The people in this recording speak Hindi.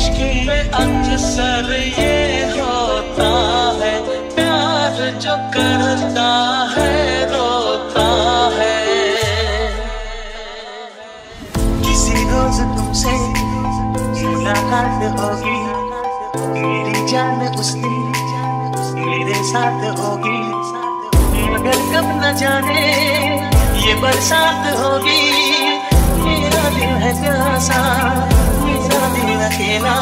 इश्क में अक्सर ये होता है। प्यार जो करता है, रोता है। किसी रोज तुमसे मुलाकात होगी। मेरी जान उस दिन मेरे साथ होगी। मगर कब न जाने ये बरसात होगी। मेरा दिल है प्यासा na kena